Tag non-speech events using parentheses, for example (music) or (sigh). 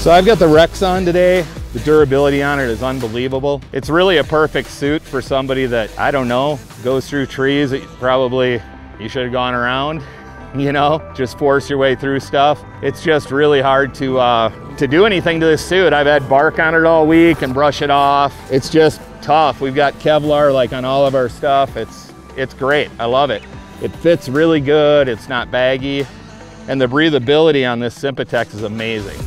So I've got the Rex on today. The durability on it is unbelievable. It's really a perfect suit for somebody that, I don't know, goes through trees that probably you should have gone around, (laughs) you know, just force your way through stuff. It's just really hard to, uh, to do anything to this suit. I've had bark on it all week and brush it off. It's just tough. We've got Kevlar like on all of our stuff. It's, it's great. I love it. It fits really good. It's not baggy. And the breathability on this Sympatex is amazing.